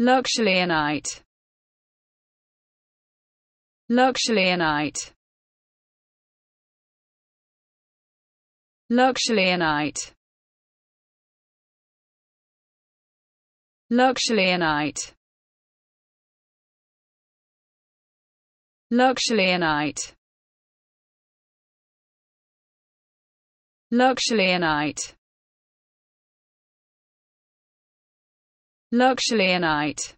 Luxuryonite Luxuryonite Luxuryonite Luxuryonite Luxuryonite Luxuryonite